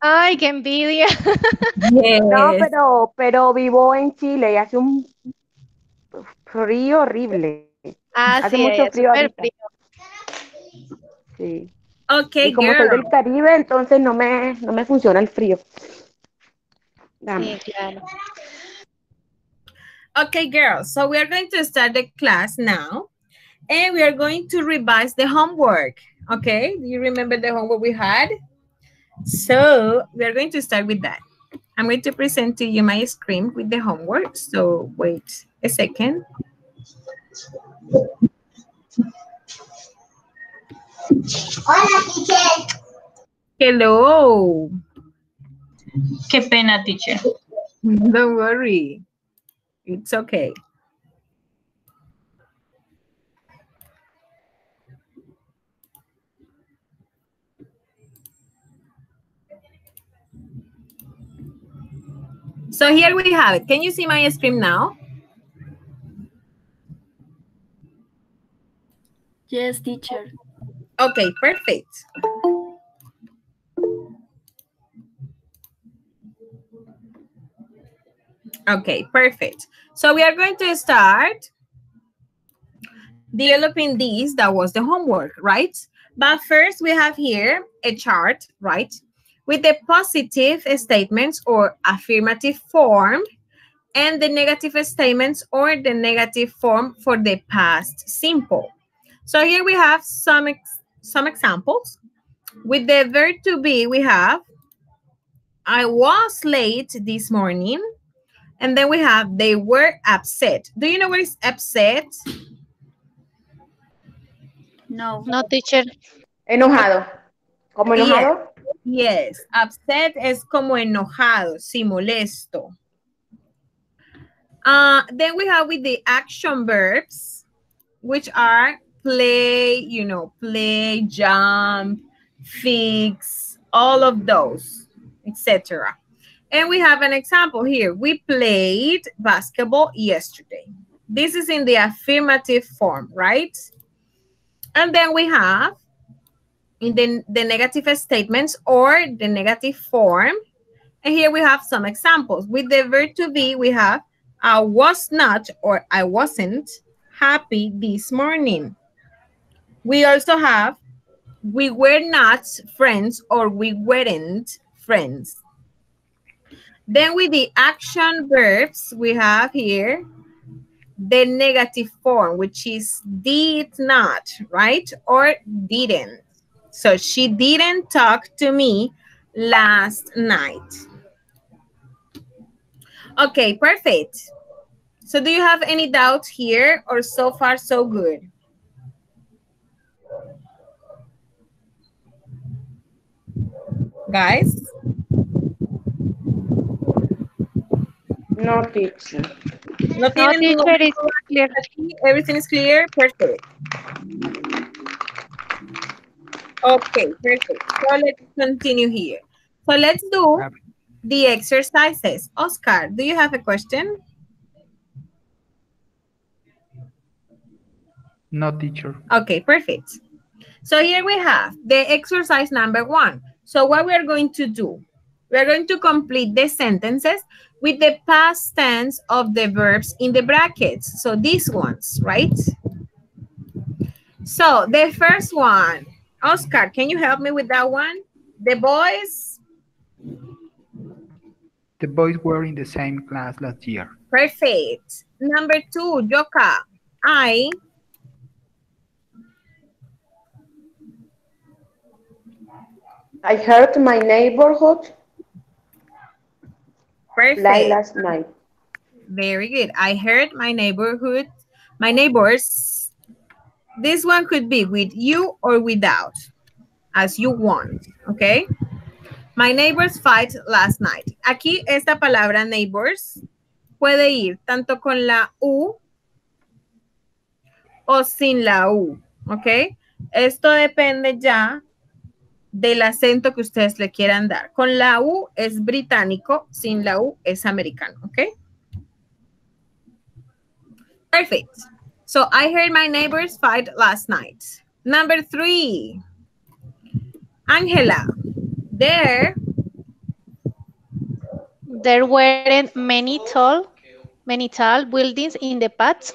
Ay, qué envidia. Yes. No, pero, pero vivo en Chile y hace un frío horrible. Ah, Hace sí, mucho frío frío. Sí. Okay, y como soy girl. del Caribe, entonces no me, no me funciona el frío. Dame. Sí, claro. Okay, girls. So we are going to start the class now. And we are going to revise the homework. Okay, do you remember the homework we had? So we are going to start with that. I'm going to present to you my screen with the homework. So wait a second. Hola, teacher. Hello. Qué pena, teacher. Don't worry. It's okay. So here we have it. Can you see my screen now? Yes, teacher. Okay, perfect. Okay, perfect. So we are going to start developing these. That was the homework, right? But first we have here a chart, right? With the positive statements or affirmative form and the negative statements or the negative form for the past simple. So here we have some ex- some examples. With the verb to be, we have I was late this morning. And then we have they were upset. Do you know what is upset? No. No, teacher. Enojado. ¿Como Bien. enojado? Yes, upset es como enojado, sí, molesto. Uh, then we have with the action verbs, which are play, you know, play, jump, fix, all of those, etc. And we have an example here. We played basketball yesterday. This is in the affirmative form, right? And then we have in the, the negative statements or the negative form. And here we have some examples. With the verb to be, we have I was not or I wasn't happy this morning. We also have we were not friends or we weren't friends. Then with the action verbs, we have here the negative form, which is did not, right? Or didn't. So she didn't talk to me last night. Okay, perfect. So do you have any doubts here or so far so good? Guys? No, teacher. No, No, tienen ningún teacher, it's clear. Everything is clear? Perfect. Okay, perfect. So let's continue here. So let's do the exercises. Oscar, do you have a question? No, teacher. Okay, perfect. So here we have the exercise number one. So what we are going to do, we're going to complete the sentences with the past tense of the verbs in the brackets. So these ones, right? So the first one, Oscar, can you help me with that one? The boys, The boys were in the same class last year. perfect. Number two, Joka. I I heard my neighborhood perfect. lie last night. Very good. I heard my neighborhood, my neighbors. This one could be with you or without, as you want, okay? My neighbors fight last night. Aquí esta palabra neighbors puede ir tanto con la U o sin la U, ¿ok? Esto depende ya del acento que ustedes le quieran dar. Con la U es británico, sin la U es americano, ¿ok? Perfect. So I heard my neighbors fight last night. Number three. Angela, There There weren't many tall, many tall buildings in the past.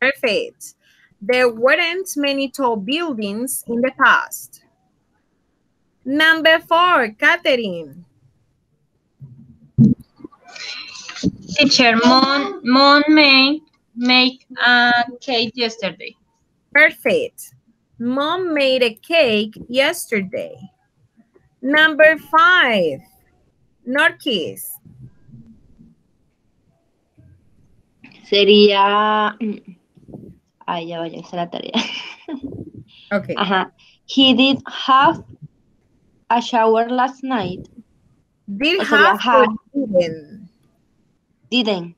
Perfect. There weren't many tall buildings in the past. Number four, Catherine. Teacher, Mon, Mon made make a cake yesterday. Perfect. Mom made a cake yesterday. Number five, Norquis. Sería. Ay, ya vaya, esa es la tarea. Okay. Ajá. He did have a shower last night. Did o sería have or didn't? Didn't.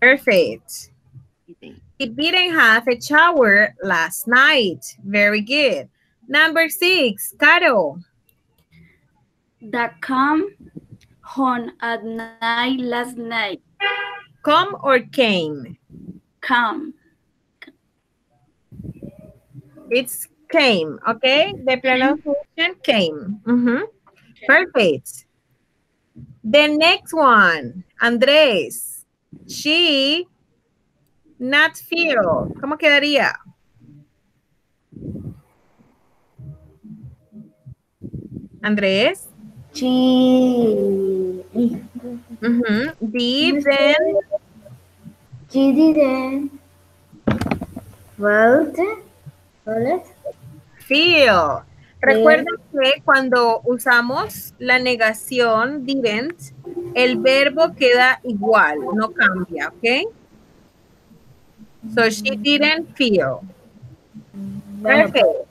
Perfect. He didn't have a shower last night. Very good. Number six, Caro. That come home at night last night. Come or came? Come. It's came, okay? The pronunciation came. Mhm. Perfect. The next one, Andrés. She not feel. ¿Cómo quedaría? Andrés. She, Mhm. Didn't she didn't. Vote. feel. Recuerden que cuando usamos la negación didn't, el verbo queda igual, no cambia, ¿ok? So she didn't feel. Perfect.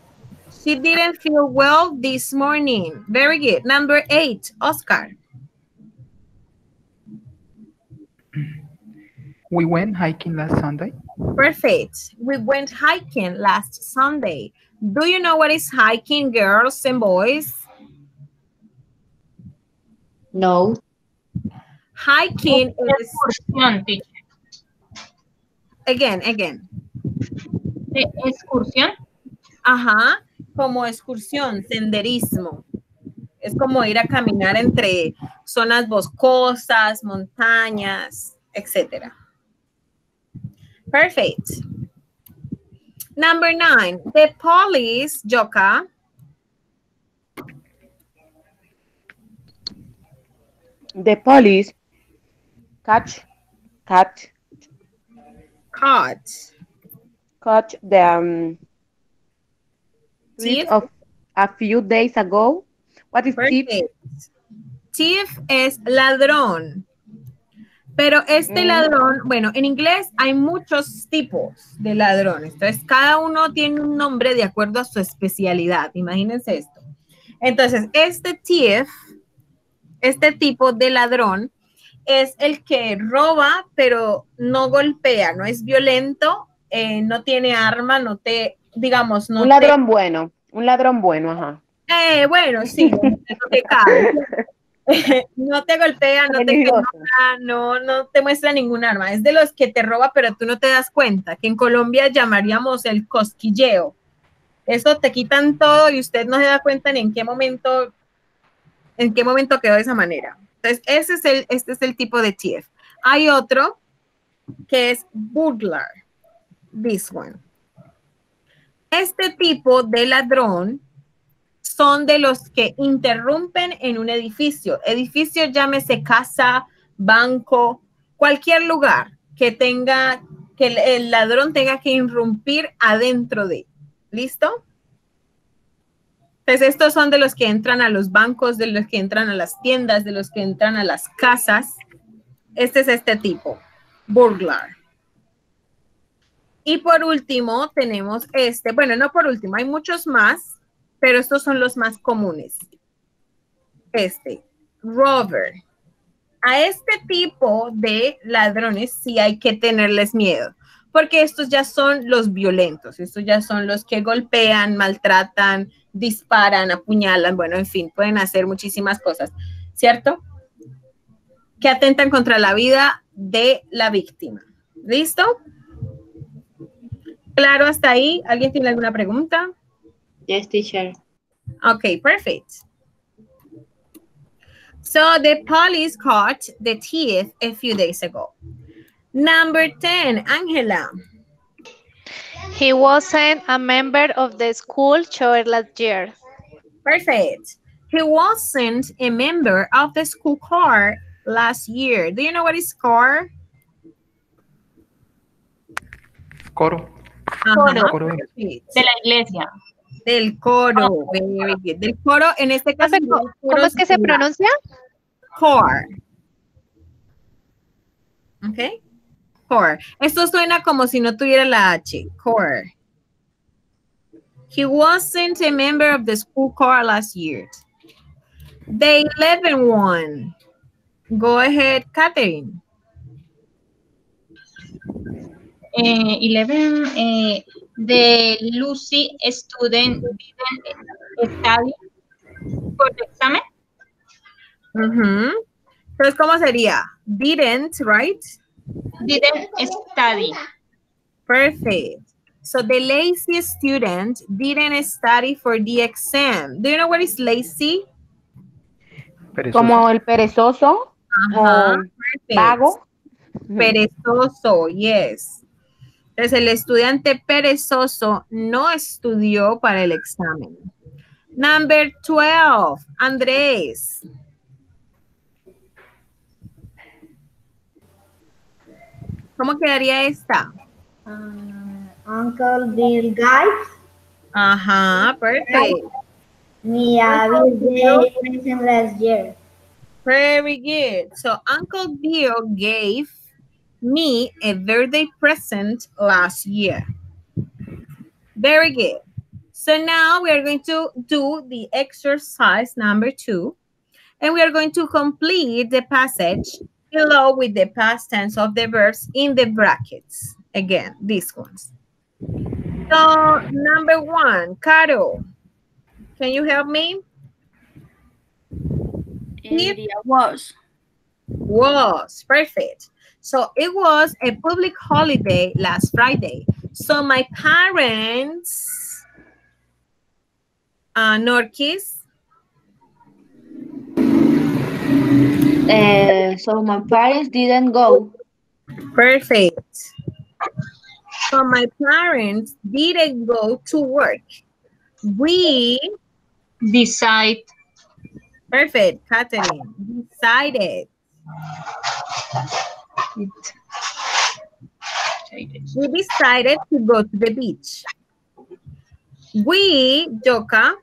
She didn't feel well this morning. Very good. Number eight, Oscar. We went hiking last Sunday. Perfect. We went hiking last Sunday. Do you know what is hiking, girls and boys? No. Hiking is, Excursión, teacher. Again, again. ¿De excursión? Ajá, como excursión, senderismo. Es como ir a caminar entre zonas boscosas, montañas, etc. Perfect. Number nine, the police, Joka, The police catch, catch, caught caught the um, thief Thief? of a few days ago. What is thief? Perfect. Thief es ladrón. Pero este Mm. ladrón, bueno, en inglés hay muchos tipos de ladrones. Entonces, cada uno tiene un nombre de acuerdo a su especialidad. Imagínense esto. Entonces, este thief, este tipo de ladrón, es el que roba, pero no golpea, no es violento, eh, no tiene arma, no te, digamos, no Un te ladrón bueno, un ladrón bueno, ajá. eh, bueno, sí, no te golpea, no te quema, no, no te muestra ningún arma. Es de los que te roba, pero tú no te das cuenta, que en Colombia llamaríamos el cosquilleo. Eso te quitan todo y usted no se da cuenta ni en qué momento, en qué momento quedó de esa manera. Entonces, ese es el, este es el tipo de TF. Hay otro que es burglar. This one. Este tipo de ladrón son de los que interrumpen en un edificio. Edificio llámese casa, banco, cualquier lugar que tenga, que el, el ladrón tenga que irrumpir adentro de. ¿Listo? Pues estos son de los que entran a los bancos, de los que entran a las tiendas, de los que entran a las casas. Este es este tipo, burglar. Y por último tenemos este, bueno, no por último, hay muchos más, pero estos son los más comunes. Este, rover. A este tipo de ladrones sí hay que tenerles miedo, porque estos ya son los violentos, estos ya son los que golpean, maltratan, disparan, apuñalan, bueno, en fin, pueden hacer muchísimas cosas, ¿cierto? Que atentan contra la vida de la víctima. ¿Listo? Claro, hasta ahí. ¿Alguien tiene alguna pregunta? Yes, teacher. Ok, perfect. So the police caught the thief a few days ago. Number 10, Angela. He wasn't a member of the school choir last year. Perfect. He wasn't a member of the school choir last year. Do you know what is choir? Coro. Ajá, Coro. De la iglesia. Del coro. Oh. Very good. Del coro, en este ah, caso. ¿cómo, del cómo es que se pronuncia? Core. ¿Ok? Core. Esto suena como si no tuviera la H. Core. He wasn't a member of the school choir last year. The 11 one. Go ahead, Catherine. Eh, 11, eh, the Lucy student didn't study for the examen. Ujú. Entonces, ¿cómo sería? Didn't, right? Didn't study. Perfect. So the lazy student didn't study for the exam. Do you know what is lazy? Perezoso. Como el perezoso Ajá, o perfect. vago. Perezoso, yes. Entonces el estudiante perezoso no estudió para el examen. Number 12, Andrés. ¿Cómo quedaría esta? Uh, Uncle Bill Guy. Ajá, perfect. Me a birthday present last year. Very good. So Uncle Bill gave me a birthday present last year. Very good. So now we are going to do the exercise number two, and we are going to complete the passage below with the past tense of the verbs in the brackets. Again, these ones. So number one, Caro, can you help me? Area was. was perfect. So it was a public holiday last Friday. So my parents, uh, Norkis, Uh, so my parents didn't go. perfect. So my parents didn't go to work. We, Decide. perfect, Catherine, decided. We decided to go to the beach. We, Joka,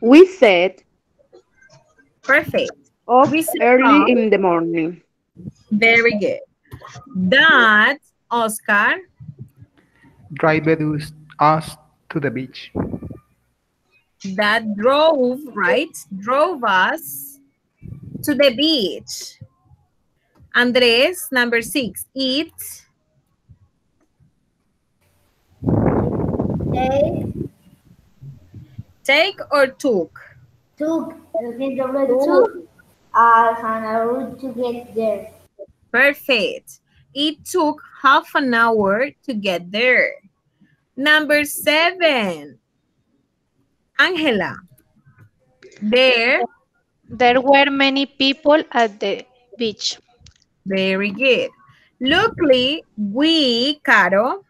We said perfect. up early up. in the morning. Very good. That Oscar, Drive us- us to the beach. that drove, right? Drove us to the beach. Andres, number six, eat, They take or took. Took the took us on a route to get there. Perfect. It took half an hour to get there. Number seven, Angela. There, There were many people at the beach. very good. Luckily, we, Caro,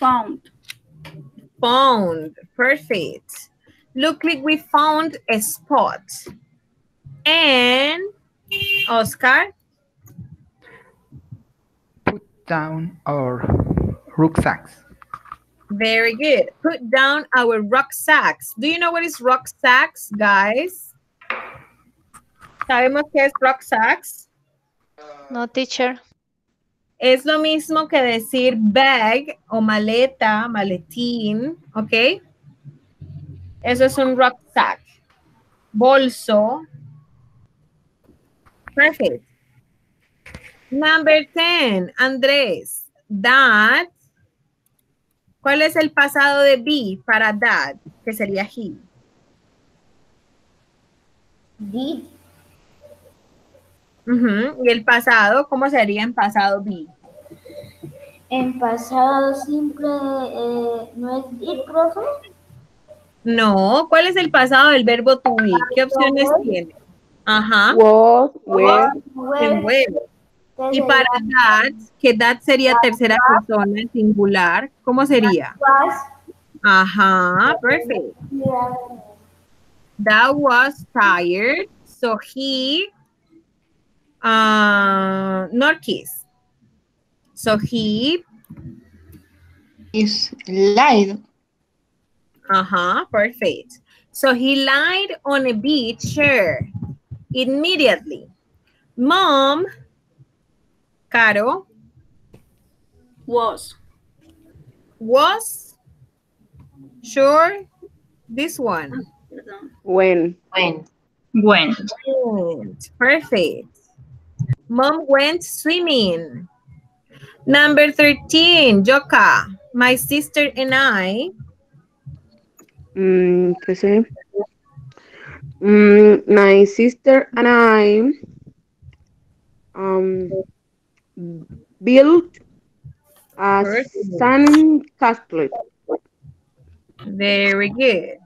Found. found. Perfect. Look like we found a spot. And Oscar, Put down our rucksacks. very good. Put down our rucksacks. Do you know what is rucksacks, guys? ¿Sabemos qué es rucksacks? No, teacher. Es lo mismo que decir bag o maleta, maletín, ¿ok? Eso es un rucksack. Bolso. Perfect. Number 10, Andrés. That. ¿Cuál es el pasado de be para that? Que sería he. Did Ujú, Y el pasado, ¿cómo sería en pasado be? En pasado simple eh, no es did, profe. No, ¿cuál es el pasado del verbo to be? ¿Qué opciones tiene? Ajá, Was, were, en web. Y para that, que that sería tercera persona singular, ¿cómo sería? was Ajá, perfect. That was tired, so he uh not kiss. So he Is lied. uh-huh, perfect. So he lied on a beach chair immediately. Mom, Caro, Was. was sure this one. When, When. When. Perfect. Mom went swimming. Number 13, Joka. My sister and I. mm, ¿qué sé? Mm, my sister and I um, built a Perfect. sand castle. Very good.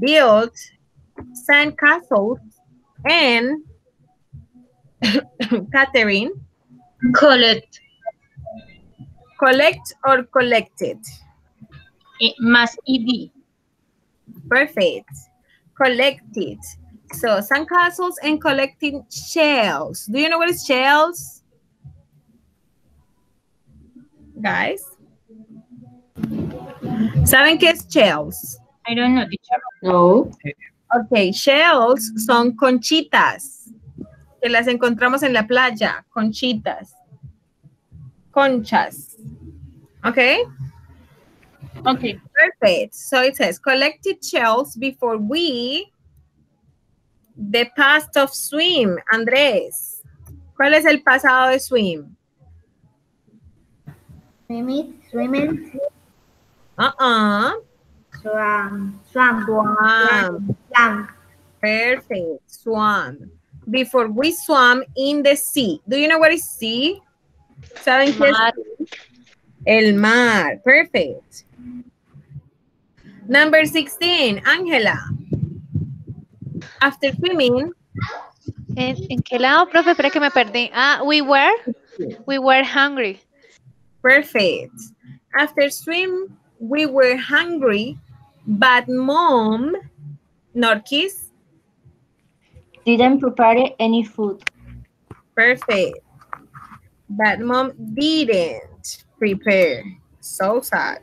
Built sand castles and Catherine Collect. collect or collected. It must ed. Perfect. Collected. So sandcastles and collecting shells. Do you know what is shells? Guys. ¿Saben qué es shells? I don't know. No. Ok, shells son conchitas que las encontramos en la playa, conchitas, conchas. Ok, Okay. perfect. So it says collected shells before we the past of swim. Andrés, ¿cuál es el pasado de swim? swimming, swimming, Uh-uh. swam, swam, Swam. swam. Perfect. Swam. Before we swam in the sea. Do you know what is sea? ¿Saben qué es Mar. El mar. Perfect. Number 16, Ángela. After swimming, ¿En, en qué lado, profe? Espera que me perdí. Ah, we were, we were hungry. perfect. After swim, we were hungry, but mom, Norquis, Didn't prepare any food. perfect. But mom didn't prepare. So sad.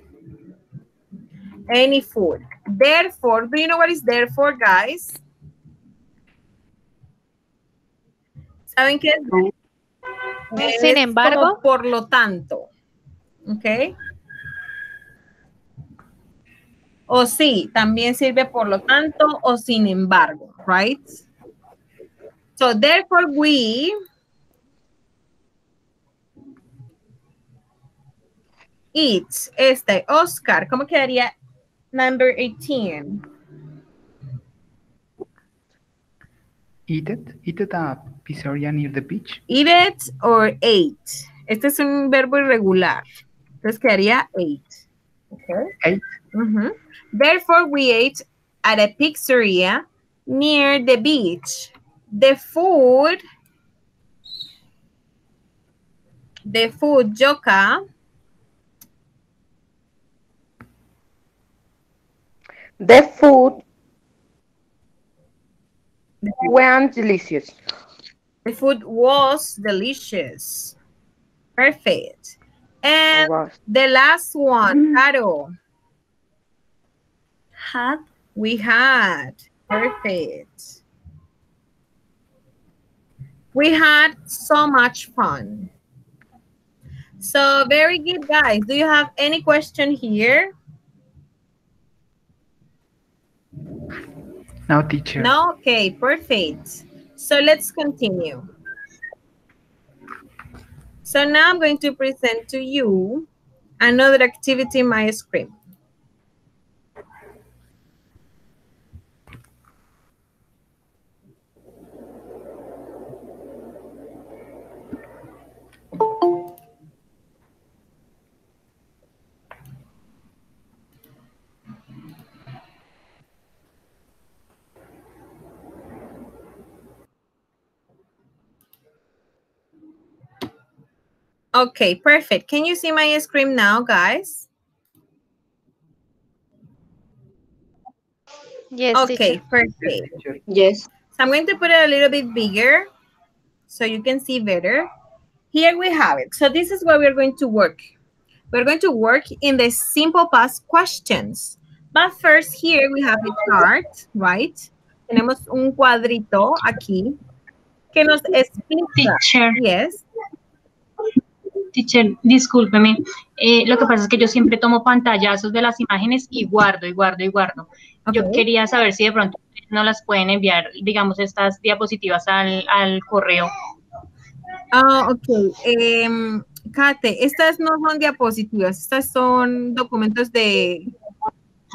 Any food. Therefore, do you know what is therefore, guys? ¿Saben qué es? Es Sin como embargo. por lo tanto. ¿Ok? O sí, también sirve por lo tanto o sin embargo, right? So therefore we eat este Oscar, ¿cómo quedaría number 18? Eat it. Eat it a pizzeria near the beach. Eat it or ate. Este es un verbo irregular. Entonces quedaría ate. Okay. Ate. Mhm. Therefore, we ate at a pizzeria near the beach. The food, the food, Joka, The food were delicious. the food was delicious. Perfect. And the last one, mm-hmm. Caro, Had. we had. Perfect. We had so much fun. So very good, guys. Do you have any question here? No, teacher. No? Okay, perfect. So let's continue. So now I'm going to present to you another activity in my screen. Okay, perfect. Can you see my screen now, guys? Yes, Okay, perfect. Yes. So I'm going to put it a little bit bigger so you can see better. Here we have it. So this is what we're going to work. We're going to work in the simple past questions. But first here we have a chart, right? Tenemos un cuadrito aquí que nos explica. Teacher, Yes. Teacher, discúlpeme. Eh, lo que pasa es que yo siempre tomo pantallazos de las imágenes y guardo y guardo y guardo. Yo quería saber si de pronto no las pueden enviar, digamos, estas diapositivas al, al correo. Ah, ok. Em, Kate, estas no son diapositivas, estas son documentos de,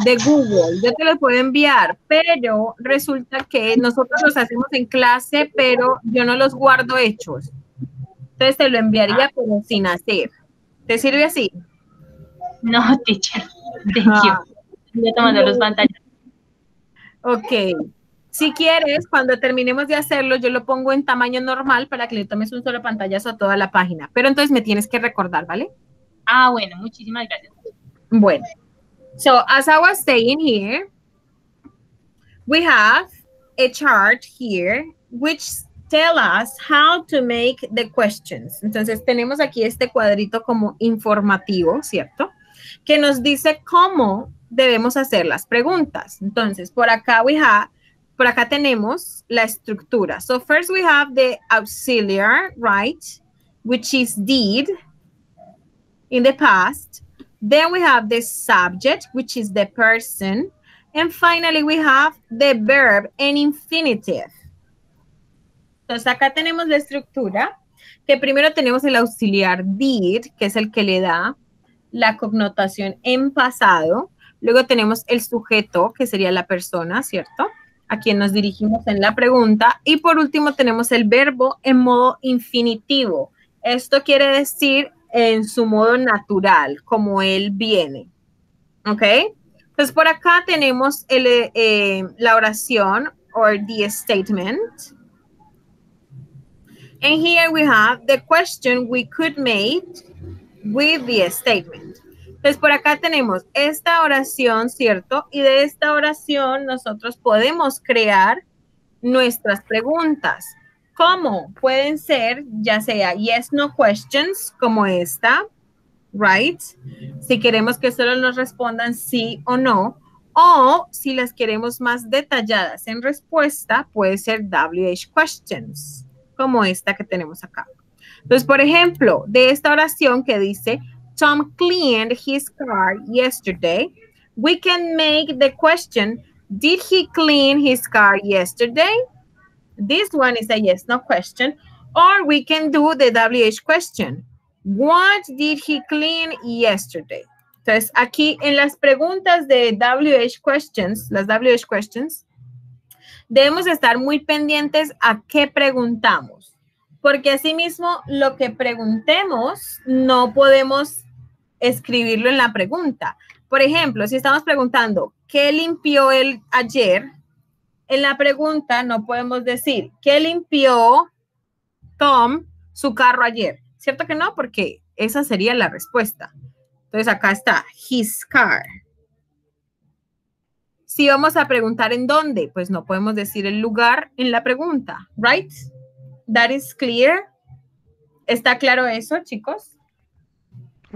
de Google. Yo te los puedo enviar, pero resulta que nosotros los hacemos en clase, pero yo no los guardo hechos. Entonces te lo enviaría, pero sin hacer. ¿Te sirve así? No, teacher. Thank Ah. you. Yo tomando los pantallazos. Ok. Si quieres, cuando terminemos de hacerlo, yo lo pongo en tamaño normal para que le tomes un solo pantallazo a toda la página. Pero entonces me tienes que recordar, ¿vale? Ah, bueno, muchísimas gracias. Bueno, so as I was saying here, we have a chart here which tell us how to make the questions. Entonces tenemos aquí este cuadrito como informativo, ¿cierto? Que nos dice cómo debemos hacer las preguntas. Entonces, por acá we have, por acá tenemos la estructura. So first we have the auxiliary, right? Which is did in the past. Then we have the subject, which is the person. And finally, we have the verb en infinitive. Entonces, acá tenemos la estructura, que primero tenemos el auxiliar did, que es el que le da la connotación en pasado. Luego tenemos el sujeto, que sería la persona, ¿cierto? A quien nos dirigimos en la pregunta. Y por último, tenemos el verbo en modo infinitivo. Esto quiere decir en su modo natural, como él viene. ¿Ok? Entonces, por acá tenemos eh, la oración or the statement. And here we have the question we could make with the statement. Entonces, por acá tenemos esta oración, ¿cierto? Y de esta oración nosotros podemos crear nuestras preguntas. ¿Cómo? Pueden ser ya sea yes, no questions, como esta, right? Si queremos que solo nos respondan sí o no, o si las queremos más detalladas en respuesta, puede ser WH questions, como esta que tenemos acá. Entonces, por ejemplo, de esta oración que dice, Tom cleaned his car yesterday, we can make the question, did he clean his car yesterday? This one is a yes, no question. Or we can do the WH question. What did he clean yesterday? Entonces, aquí en las preguntas de WH questions, las WH questions, debemos estar muy pendientes a qué preguntamos, porque asimismo lo que preguntemos no podemos escribirlo en la pregunta. Por ejemplo, si estamos preguntando, ¿qué limpió él ayer? En la pregunta no podemos decir, ¿qué limpió Tom su carro ayer? ¿Cierto que no? Porque esa sería la respuesta. Entonces acá está, his car. Si vamos a preguntar en dónde, pues no podemos decir el lugar en la pregunta, right? That is clear. ¿Está claro eso, chicos?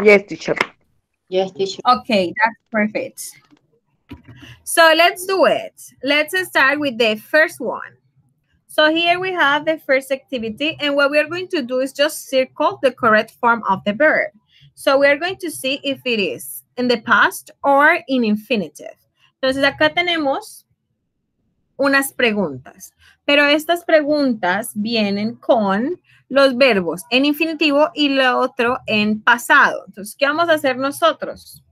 Yes, teacher. Yes, teacher. Okay, that's perfect. So let's do it. Let's start with the first one. So here we have the first activity, and what we are going to do is just circle the correct form of the verb. So we are going to see if it is in the past or in infinitive. Entonces acá tenemos unas preguntas, pero estas preguntas vienen con los verbos en infinitivo y lo otro en pasado. Entonces, ¿qué vamos a hacer nosotros?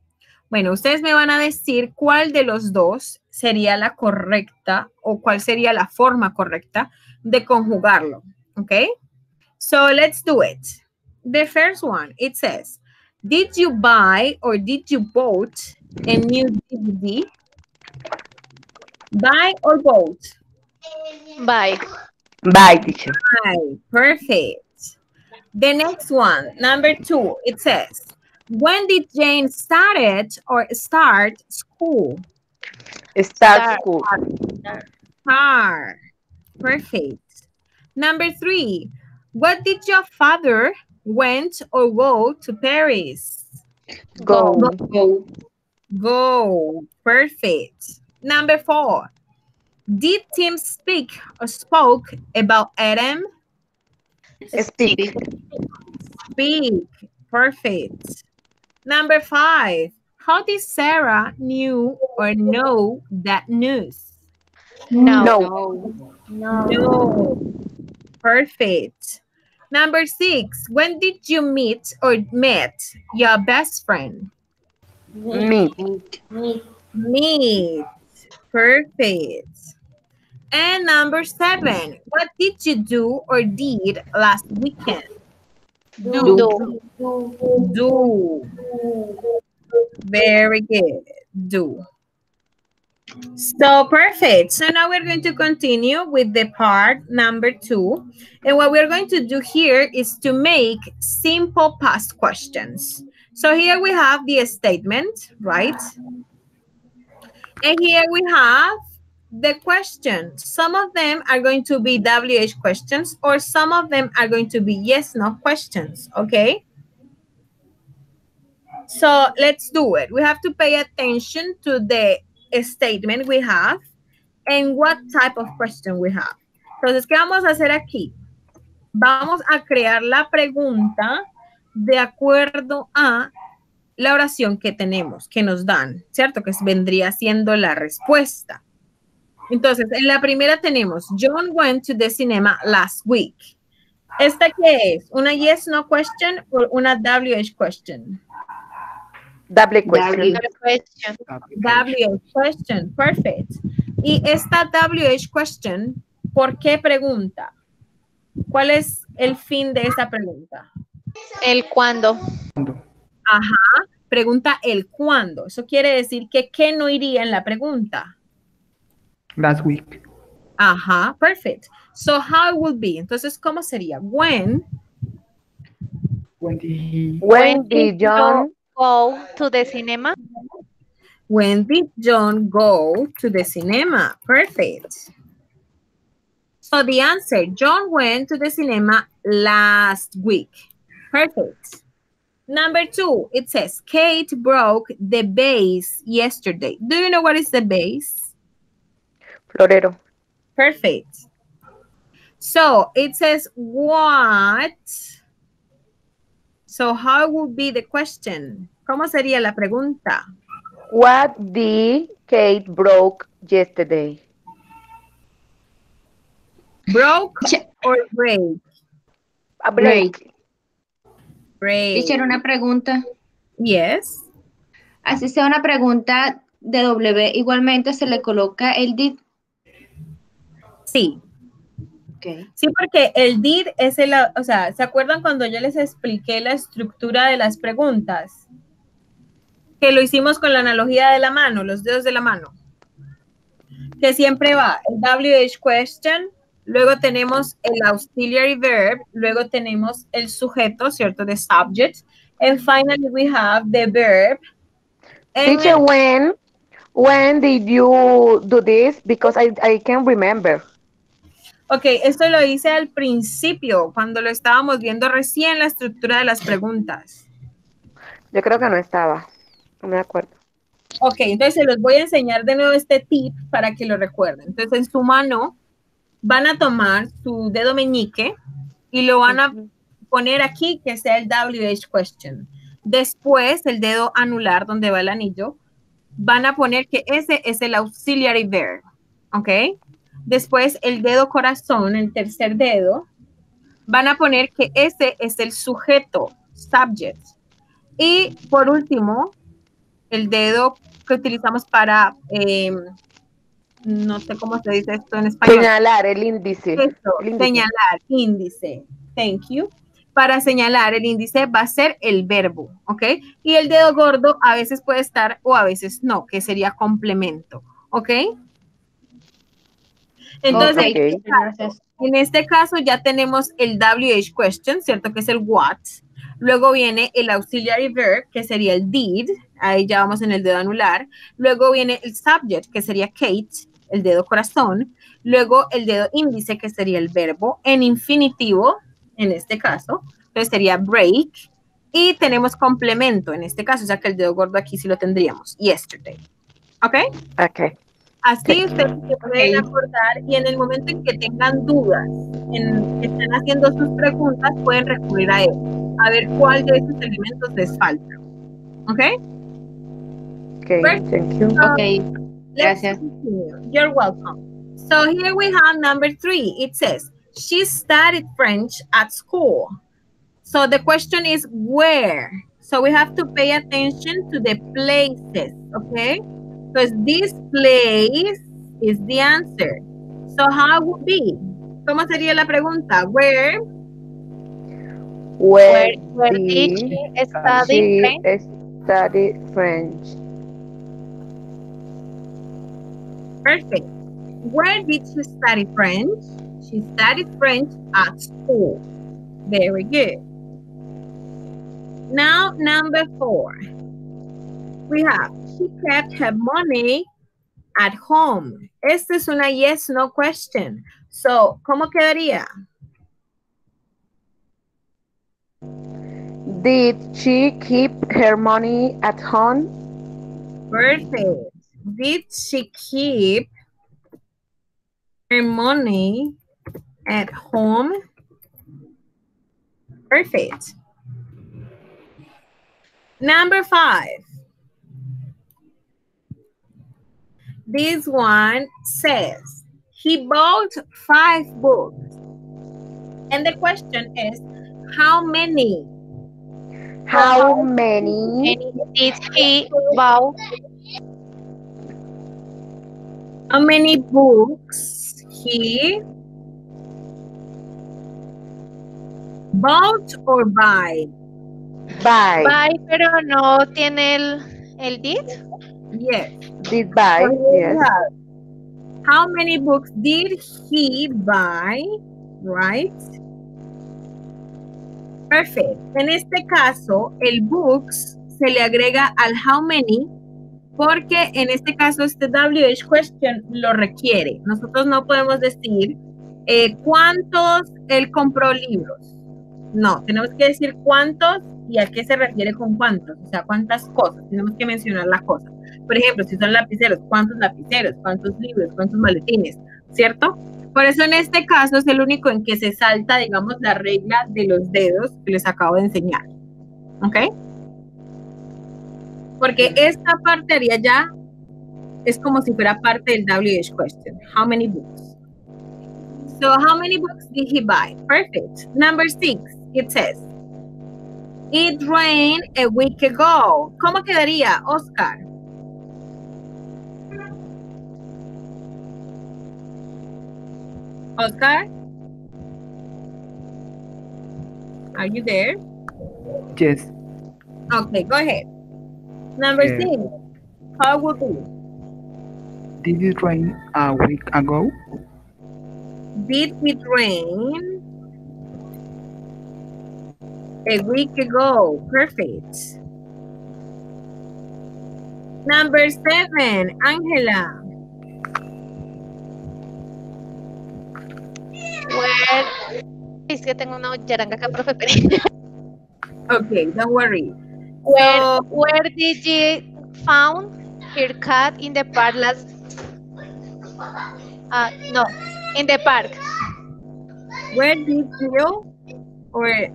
Bueno, ustedes me van a decir cuál de los dos sería la correcta o cuál sería la forma correcta de conjugarlo. ¿Ok? So let's do it. The first one, it says, Did you buy or did you bought a new DVD? Buy or bought? Bye. Bye, teacher. Buy. Perfect. The next one, number two, it says, when did Jane started or start school? Start Start. school. Start. Perfect. Number three, what did your father went or go to Paris? Go. Go. Go. Perfect. Number four, did Tim speak or spoke about Adam? Speak. Speak. Perfect. Number five, how did Sarah knew or know that news? No. No. No. No. Perfect. Number six, when did you meet or met your best friend? Me. Me. Meet. Perfect. And number seven, what did you do or did last weekend? Do. Do. Do. Do. Very good. Do. So perfect. So now we're going to continue with the part number two. And what we're going to do here is to make simple past questions. So here we have the statement, right? And here we have the question. Some of them are going to be WH questions or some of them are going to be yes, no questions, okay? So let's do it. We have to pay attention to the statement we have and what type of question we have. Entonces, ¿qué vamos a hacer aquí? Vamos a crear la pregunta de acuerdo a la oración que tenemos, que nos dan, ¿cierto? Que vendría siendo la respuesta. Entonces, en la primera tenemos, John went to the cinema last week. ¿Esta qué es? ¿Una yes, no question o una WH question? Double question. Another question. WH question, perfect. Y esta WH question, ¿por qué pregunta? ¿Cuál es el fin de esa pregunta? El cuándo. Ajá, pregunta el cuándo. Eso quiere decir que qué no iría en la pregunta. Last week. Ajá, perfect. So how it will be? Entonces, ¿cómo sería? When When did he When did John Go to the cinema. When did John go to the cinema? Perfect. So the answer, John went to the cinema last week. Perfect. Number two, it says Kate broke the vase yesterday. Do you know what is the vase? Florero. Perfect. So it says what? So how would be the question? ¿Cómo sería la pregunta? What did Kate broke yesterday? Broke or break? A break. Break. Teacher, una pregunta. Yes. Así sea una pregunta de W, igualmente se le coloca el did. Sí. Ok. Sí, porque el did es el, o sea, ¿se acuerdan cuando yo les expliqué la estructura de las preguntas? Que lo hicimos con la analogía de la mano, los dedos de la mano. Que siempre va el WH question, luego tenemos el auxiliary verb, luego tenemos el sujeto, ¿cierto? The subject, and finally we have the verb. Teacher, when when did you do this? Because I, I can't remember. Ok, esto lo hice al principio, cuando lo estábamos viendo recién la estructura de las preguntas. Yo creo que no estaba. No me acuerdo. Ok, entonces se los voy a enseñar de nuevo este tip para que lo recuerden. Entonces en su mano van a tomar su dedo meñique y lo van a poner aquí que sea el WH question. Después el dedo anular donde va el anillo, van a poner que ese es el auxiliary verb. ¿Ok? Después el dedo corazón, el tercer dedo, van a poner que ese es el sujeto, subject. Y por último, el dedo que utilizamos para, eh, no sé cómo se dice esto en español. Señalar el índice. Eso, El índice. señalar, índice. Thank you. Para señalar el índice va a ser el verbo, ¿ok? Y el dedo gordo a veces puede estar o a veces no, que sería complemento, ¿ok? Entonces, Ok, en este caso-. En este caso ya tenemos el WH question, ¿cierto? Que es el what. Luego viene el auxiliary verb, que sería el did. Ahí ya vamos en el dedo anular. Luego viene el subject, que sería Kate, el dedo corazón. Luego el dedo índice, que sería el verbo en infinitivo, en este caso. Entonces sería break. Y tenemos complemento en este caso, o sea que el dedo gordo aquí sí lo tendríamos. Yesterday. ¿Ok? Ok. Así ustedes se pueden acordar y en el momento en que tengan dudas, en que estén haciendo sus preguntas, pueden recurrir a él, a ver cuál de esos elementos les falta. ¿Ok? Ok, thank you. Ok, Let's Gracias. continue. You're welcome. So here we have number three. It says, she studied French at school. So the question is where? So we have to pay attention to the places, okay? Because this place is the answer. So how would be? ¿Cómo sería la pregunta? Where? Where, Where, where did did she study French? study French? Perfect. Where did she study French? She studied French at school. Very good. Now, number four. We have, she kept her money at home. Esta es una yes, no question. So, ¿cómo quedaría? Did she keep her money at home? Perfect. Did she keep her money at home? Perfect. Number five. This one says he bought five books. And the question is how many? How many? And did he buy How many books he bought or buy? Buy. buy, pero no tiene el, el did? Yes. Did buy. So Yes. have, How many books did he buy? Right? Perfect. En este caso, el books se le agrega al how many porque en este caso este WH question lo requiere. Nosotros no podemos decir eh, cuántos él compró libros. No, tenemos que decir cuántos y a qué se refiere con cuántos, o sea, cuántas cosas. Tenemos que mencionar la cosa. Por ejemplo, si son lapiceros, ¿cuántos lapiceros? ¿Cuántos libros? ¿Cuántos maletines? ¿Cierto? Por eso en este caso es el único en que se salta, digamos, la regla de los dedos que les acabo de enseñar. ¿Ok? Porque esta parte haría ya, es como si fuera parte del WH question. How many books? So how many books did he buy? Perfect. Number six, it says, It rained a week ago. ¿Cómo quedaría, Oscar? Oscar? Are you there? Yes. Okay, go ahead. Number Yeah. six, how would be? Did it rain a week ago? Did it rain a week ago? Perfect. Number seven, Angela. Where... Es que tengo una charanga acá, profe, pero... Okay, don't worry. Where, So, where did you found her cat in the park last... Uh, no, in the park. where did you or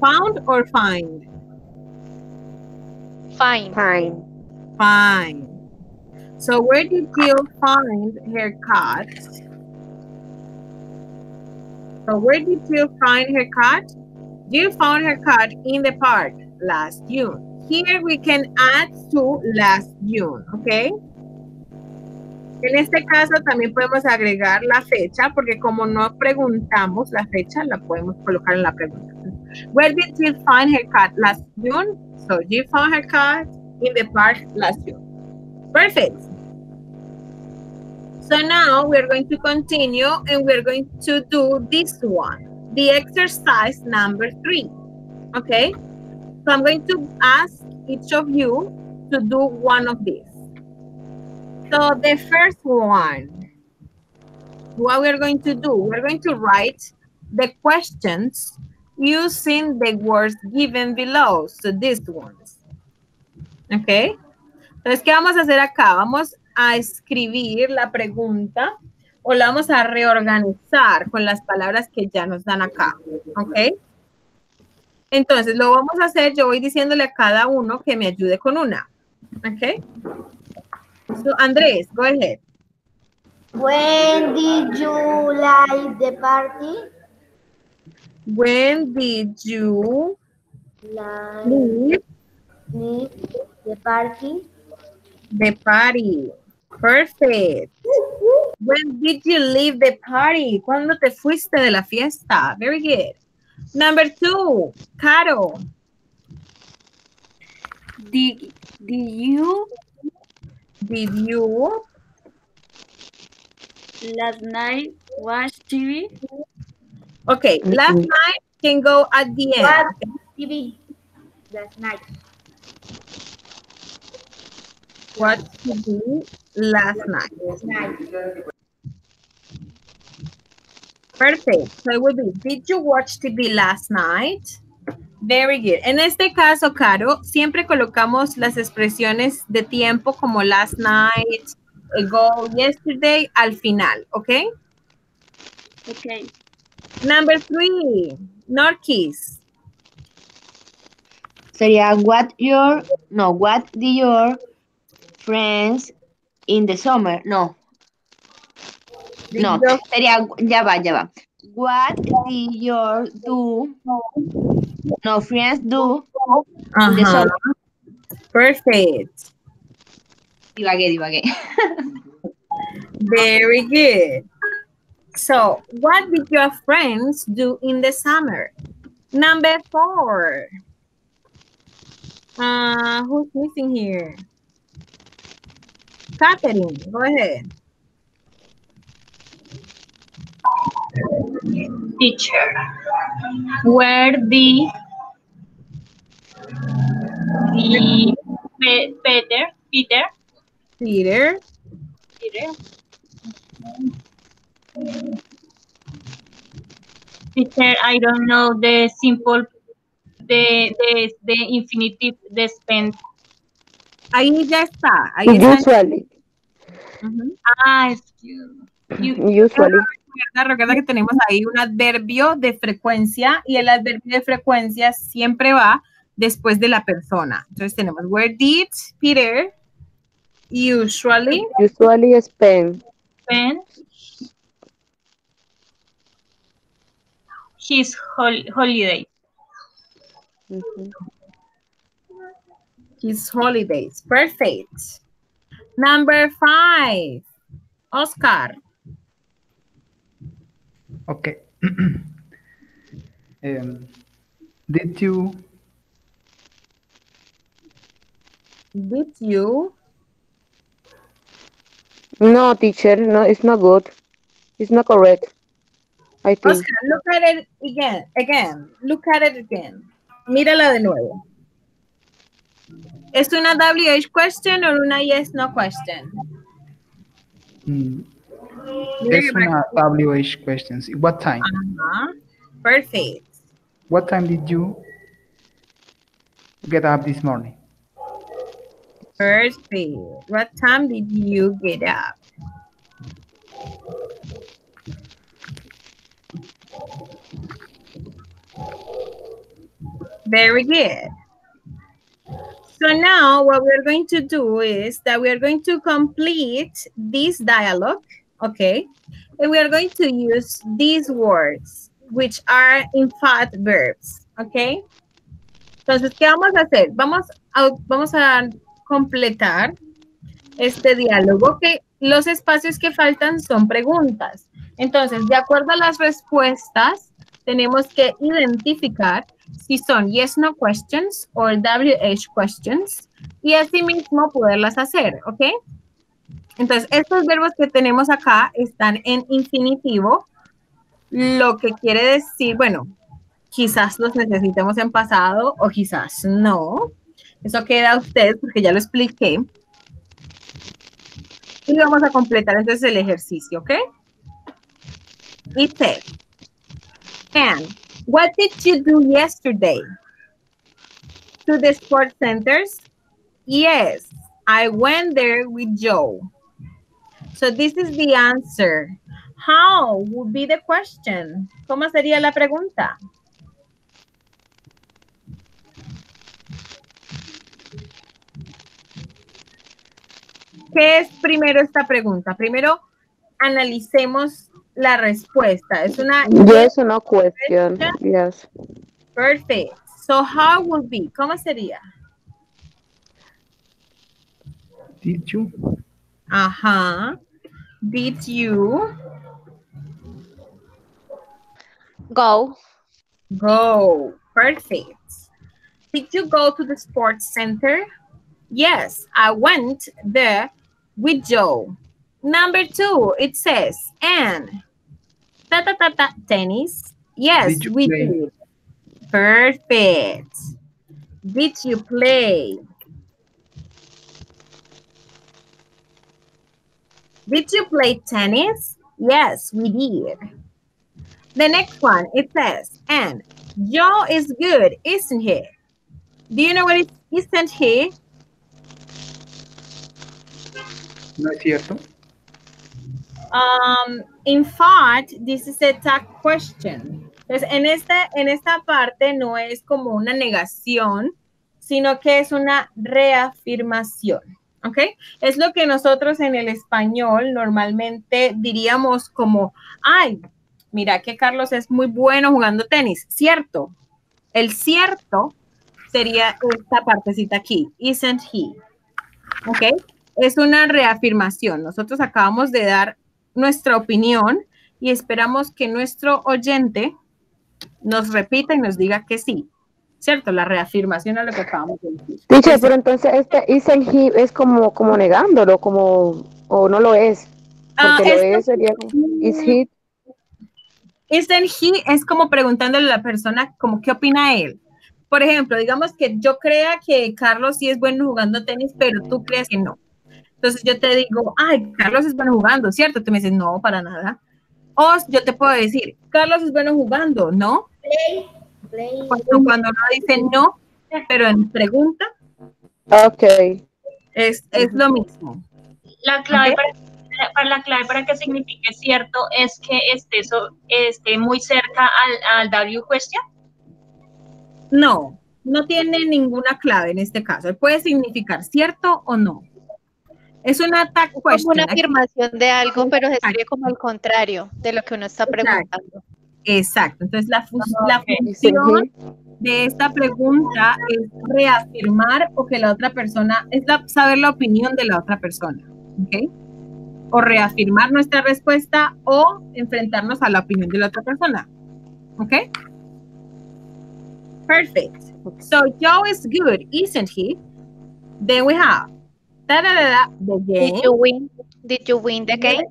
found or find? Fine. Fine. Fine. So where did you find her cat? So where did you find her cat? You found her cat in the park last June. Here we can add to last June, okay? En este caso también podemos agregar la fecha porque como no preguntamos la fecha, la podemos colocar en la pregunta. Where did you find her cat last June? So you found her cat in the park last June. Perfect. So now we're going to continue and we're going to do this one, the exercise number three. Okay? So I'm going to ask each of you to do one of these. So the first one, what we're going to do, we're going to write the questions using the words given below. So these ones. Okay? Entonces, ¿qué vamos a hacer acá? Vamos a escribir la pregunta o la vamos a reorganizar con las palabras que ya nos dan acá. ¿Ok? Entonces, lo vamos a hacer, yo voy diciéndole a cada uno que me ayude con una. ¿Ok? So, Andrés, go ahead. When did you like the party? When did you Like leave leave the party? the party? Perfect. When did you leave the party? ¿Cuándo te fuiste de la fiesta? Very good. Number two, Caro. Did, did you Did you last night watch TV? Okay, last mm-hmm. night can go at the end. What TV last night? What to do last night. Last night. Perfect. So it would be, did you watch TV last night? Very good. En este caso, Caro, siempre colocamos las expresiones de tiempo como last night, ago, yesterday, al final, ¿ok? Okay. Number three, Norquis. Sería what your, no, what did your friends in the summer? No, no, sería, ya va, ya va. What did your do, no, friends do in the Ajá. summer? Perfect. Divagué, divagué. Very good. So, what did your friends do in the summer? Number four. Uh, who's missing here? Catherine, go ahead. Teacher. Where the the Pe- Peter Peter Peter. Peter Teacher, I don't know the simple the the the infinitive the spend. Ahí ya está. Ahí está. Usually. Ujú. Ah, excuse. Usually. Recuerda, recuerda que tenemos ahí un adverbio de frecuencia y el adverbio de frecuencia siempre va después de la persona. Entonces tenemos, where did Peter usually Usually spend. spend his hol- holiday. His holidays? Perfect. Number five, Oscar. Okay. um, did you Did you No, teacher, no, it's not good. It's not correct. I think. Oscar, look at it again, again. Look at it again. Mírala de nuevo. ¿Es una WH question o una yes no question? mm, es una WH questions. What time? Ajá. Perfect. What time did you get up this morning? Perfect. What time did you get up? Very good. So now what we're going to do is that we are going to complete this dialogue, okay? And we are going to use these words, which are in fact verbs, okay? Entonces, ¿qué vamos a hacer? Vamos a, vamos a completar este diálogo que los espacios que faltan son preguntas. Entonces, de acuerdo a las respuestas, tenemos que identificar si son yes, no questions o WH questions y asimismo poderlas hacer, ¿ok? Entonces, estos verbos que tenemos acá están en infinitivo, lo que quiere decir, bueno, quizás los necesitemos en pasado o quizás no. Eso queda a ustedes porque ya lo expliqué. Y vamos a completar entonces el ejercicio, ¿ok? It and what did you do yesterday? To the sports centers? Yes, I went there with Joe. So this is the answer. How would be the question? ¿Cómo sería la pregunta? ¿Qué es primero esta pregunta? Primero analicemos la respuesta. Es una Yes or no question. Yes. perfect. So how would be? ¿Cómo sería? Did you? Ajá. Did you Go. go? Perfect. Did you go to the sports center? Yes, I went there with Joe. Number two, it says, and ta ta ta ta tennis. Yes, Did we play? did. Perfect. Did you play? Did you play tennis? Yes, we did. The next one, it says, and Joe is good, isn't he? Do you know what it isn't he? ¿No es cierto? Um, in fact, this is a tag question. Entonces, en esta, en esta parte no es como una negación, sino que es una reafirmación. ¿Ok? Es lo que nosotros en el español normalmente diríamos como, ay, mira que Carlos es muy bueno jugando tenis, ¿cierto? El cierto sería esta partecita aquí, isn't he? ¿Ok? Es una reafirmación. Nosotros acabamos de dar nuestra opinión y esperamos que nuestro oyente nos repita y nos diga que sí. ¿Cierto? La reafirmación a lo que acabamos de decir. Teacher, pero entonces este he es como, como negándolo, como, o no lo es. Ah, lo es sería is he, he es como preguntándole a la persona como qué opina él. Por ejemplo, digamos que yo crea que Carlos sí es bueno jugando tenis, pero tú crees que no. Entonces yo te digo, ay, Carlos es bueno jugando, ¿cierto? Tú me dices, no, para nada. O yo te puedo decir, Carlos es bueno jugando, ¿no? Play. Cuando, cuando uno dice no, pero en pregunta ok. es, es lo mismo. La clave para la clave para que signifique cierto es que esté, so- esté muy cerca al, al W question. No, no tiene ninguna clave en este caso. Puede significar cierto o no. Es una tag Como question. una afirmación de algo, pero se escribe como el contrario de lo que uno está preguntando. Exacto. Entonces, la, fu- la Isn't función de esta pregunta es reafirmar o que la otra persona, es la- saber la opinión de la otra persona. ¿Ok? O reafirmar nuestra respuesta o enfrentarnos a la opinión de la otra persona. ¿Ok? Perfect. So Joe is good, isn't he? Then we have da, da, da, da, the game. Did you win? Did you win the game?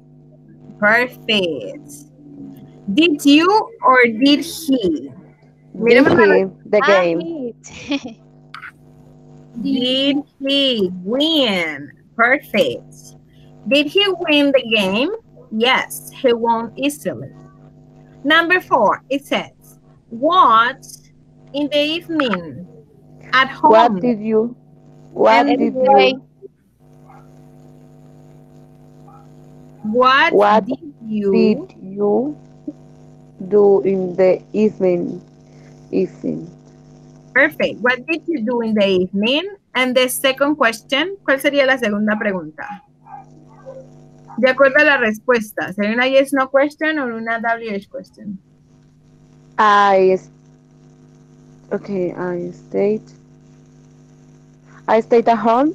Perfect. Did you or did he? Did he, the Ah, game. Did he win? Perfect. Did he win the game? Yes, he won easily. Number four, it says, What in the evening at home? What did you, what did you, what, What did you did you do in the evening? Evening. Perfect. What did you do in the evening? And the second question, ¿cuál sería la segunda pregunta? De acuerdo a la respuesta, ¿sería una yes no question o una WH question? I, okay, I stayed, I stayed at home.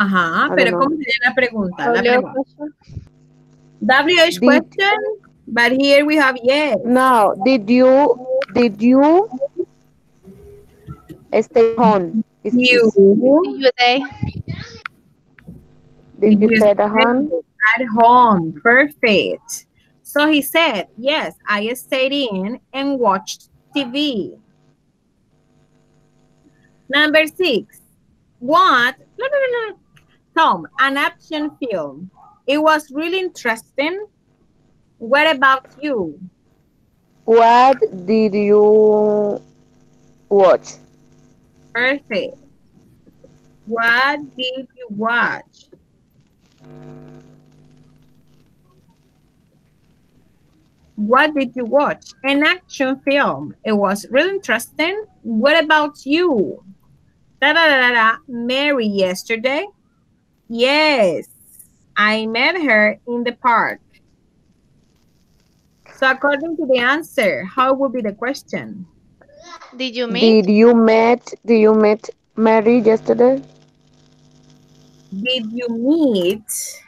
Ajá, pero ¿cómo sería la pregunta? La pregunta. question. WH Did- question, but here we have yes. No, did you, did you stay home? Is- You, You day. Did you You stay at home? At home. Perfect. So he said, yes, I stayed in and watched TV. Number six. What? No, no, no, no. Tom, an action film. It was really interesting. What about you? What did you watch? Perfect. What did you watch? What did you watch? An action film. It was really interesting. What about you? Da da da da. da. Mary yesterday. Yes, I met her in the park. So according to the answer, how would be the question? Did you meet? Did you met did you meet Mary yesterday? Did you meet?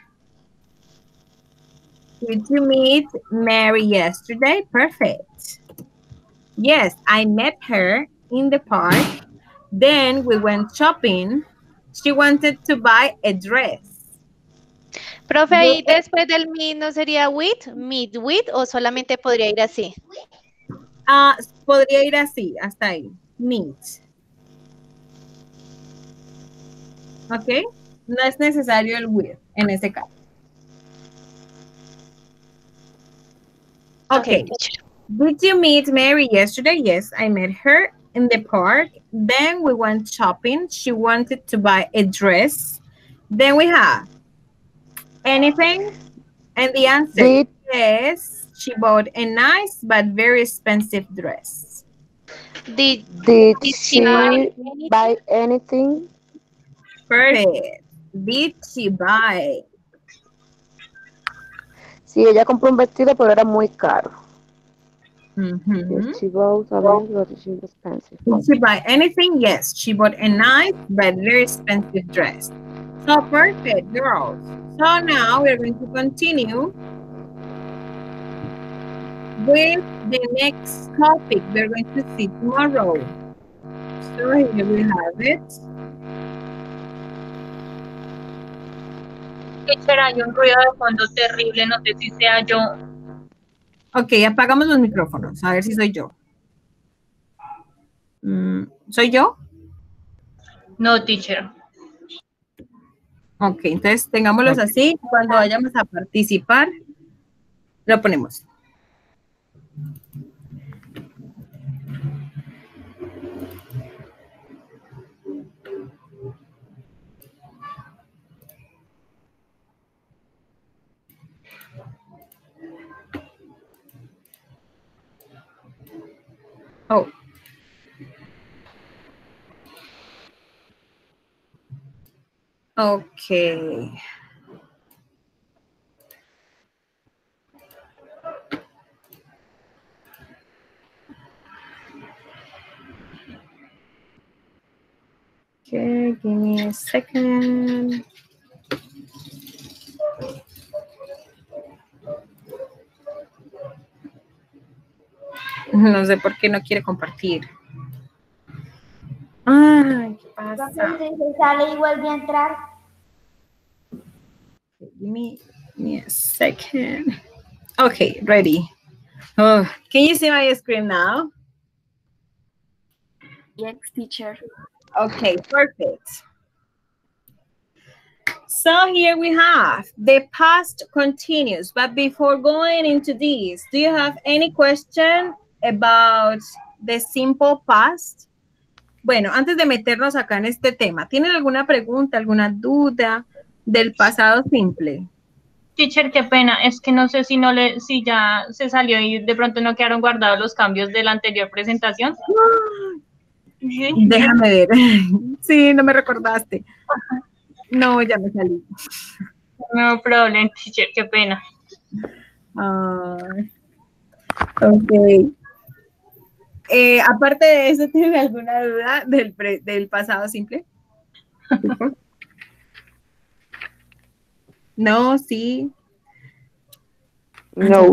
Did you meet Mary yesterday? Perfect. Yes, I met her in the park. Then we went shopping. She wanted to buy a dress. Profe, ahí después del meet no sería with, meet with o solamente podría ir así. Ah, podría ir así, hasta ahí. Meet. ¿Ok? No es necesario el with en este caso. Okay. teacher. Did you meet Mary yesterday? Yes, I met her in the park. Then we went shopping. She wanted to buy a dress. Then we have anything? And the answer Did is she bought a nice but very expensive dress. Did, did Did she she buy buy anything? Perfect. Did she buy? Sí, ella compró un vestido, pero era muy caro. Mhm. Yes, she bought a dress, but she was expensive. Did she buy anything? Yes, she bought a nice but very expensive dress. So perfect, girls. So now we're going to continue with the next topic we're going to see tomorrow. So here we have it. Teacher, hay un ruido de fondo terrible, no sé si sea yo. Ok, apagamos los micrófonos, a ver si soy yo. Mm, ¿Soy yo? No, teacher. Ok, entonces tengámoslos así. Cuando vayamos a participar, lo ponemos. Oh. Okay. Okay, give me a second. No sé por qué no quiere compartir. Ay, ¿qué pasa? Entonces sale y vuelve a entrar. Give me, give me a second. Okay, ready. Oh, can you see my screen now? Yes, teacher. Okay, perfect. So here we have the past continuous. But before going into this, do you have any question about the simple past? Bueno, antes de meternos acá en este tema, ¿tienen alguna pregunta, alguna duda del pasado simple? Teacher, qué pena, es que no sé si no le, si ya se salió y de pronto no quedaron guardados los cambios de la anterior presentación. Sí. Déjame ver. Sí, no me recordaste. No, ya me salí. No problem, teacher, qué pena. Ay. ok. Eh, aparte de eso, ¿tienen alguna duda del, pre- del pasado simple? No, sí. No.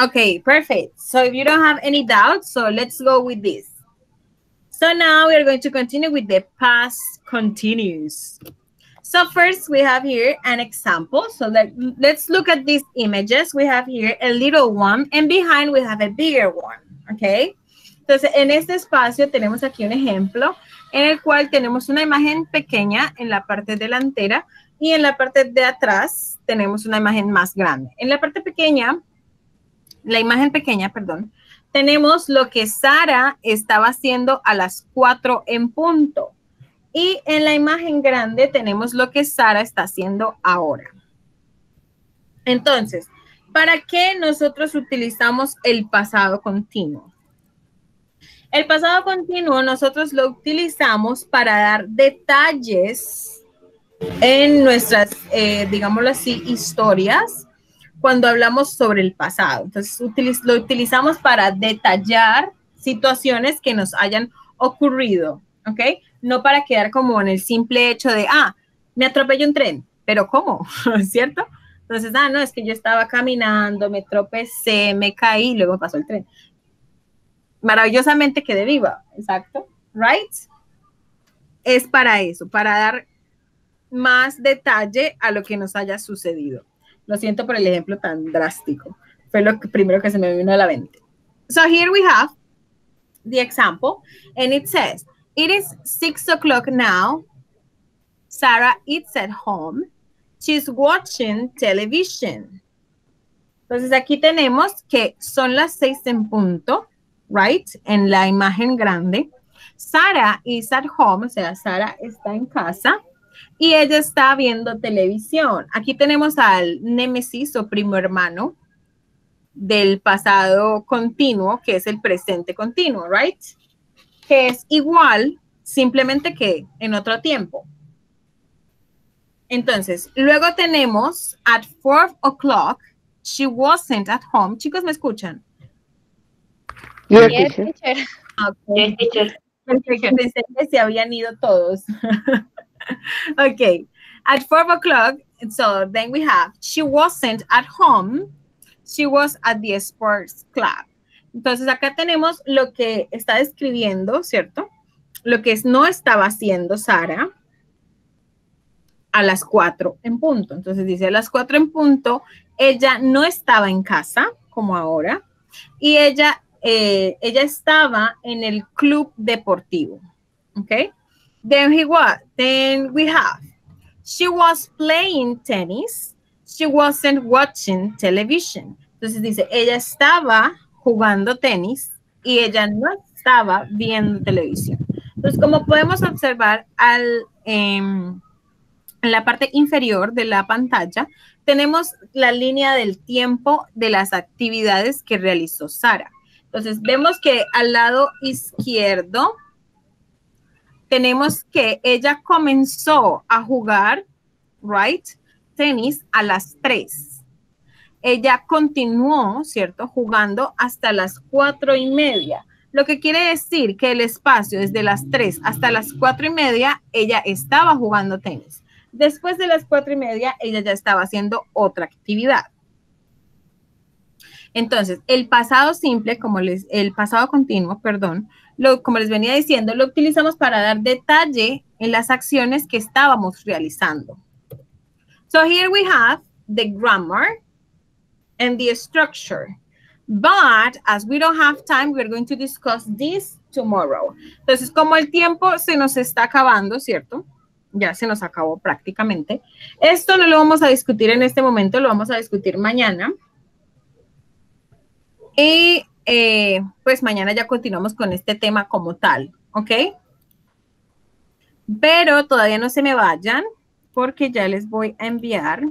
Okay, perfect. So if you don't have any doubts, so let's go with this. So now we are going to continue with the past continuous. So first we have here an example. So let, let's look at these images. We have here a little one and behind we have a bigger one, okay? Entonces, en este espacio tenemos aquí un ejemplo en el cual tenemos una imagen pequeña en la parte delantera y en la parte de atrás tenemos una imagen más grande. En la parte pequeña, la imagen pequeña, perdón, tenemos lo que Sara estaba haciendo a las 4 en punto. Y en la imagen grande tenemos lo que Sara está haciendo ahora. Entonces, ¿para qué nosotros utilizamos el pasado continuo? El pasado continuo nosotros lo utilizamos para dar detalles en nuestras, eh, digámoslo así, historias cuando hablamos sobre el pasado. Entonces, lo utilizamos para detallar situaciones que nos hayan ocurrido, ¿ok? No para quedar como en el simple hecho de, ah, me atropelló un tren, pero ¿cómo? ¿Cierto? Entonces, ah, no, es que yo estaba caminando, me tropecé, me caí, luego pasó el tren. Maravillosamente quedé viva, exacto, ¿right? Es para eso, para dar más detalle a lo que nos haya sucedido. Lo siento por el ejemplo tan drástico. Fue lo que, primero que se me vino a la mente. So here we have the example, and it says, It is six o'clock now. Sarah eats at home. She's watching television. Entonces aquí tenemos que son las seis en punto, right? En la imagen grande. Sarah is at home, o sea, Sara está en casa y ella está viendo televisión. Aquí tenemos al némesis o primo hermano del pasado continuo, que es el presente continuo, right? Que es igual, simplemente que en otro tiempo. Entonces, luego tenemos at four o'clock, she wasn't at home. Chicos, ¿me escuchan? Yes, Yes, teacher. teacher. Okay. Perfecto, pensé que se habían ido todos. okay, at four o'clock, so then we have, she wasn't at home, she was at the sports club. Entonces acá tenemos lo que está describiendo, ¿cierto? Lo que es, no estaba haciendo Sara a las cuatro en punto. Entonces dice a las cuatro en punto, ella no estaba en casa como ahora y ella eh, ella estaba en el club deportivo. Okay. Then he was, then we have, she was playing tennis. She wasn't watching television. Entonces dice, ella estaba jugando tenis y ella no estaba viendo televisión. Entonces, como podemos observar al, em, en la parte inferior de la pantalla, tenemos la línea del tiempo de las actividades que realizó Sara. Entonces, vemos que al lado izquierdo tenemos que ella comenzó a jugar, right, tenis a las 3. Ella continuó, ¿cierto?, jugando hasta las cuatro y media. Lo que quiere decir que el espacio desde las 3 hasta las cuatro y media, ella estaba jugando tenis. Después de las cuatro y media, ella ya estaba haciendo otra actividad. Entonces, el pasado simple, como les, el pasado continuo, perdón, lo, como les venía diciendo, lo utilizamos para dar detalle en las acciones que estábamos realizando. So here we have the grammar and the structure. But as we don't have time, we're going to discuss this tomorrow. Entonces, como el tiempo se nos está acabando, ¿cierto? Ya se nos acabó prácticamente. Esto no lo vamos a discutir en este momento, lo vamos a discutir mañana. Y eh, pues mañana ya continuamos con este tema como tal, ¿ok? Pero todavía no se me vayan porque ya les voy a enviar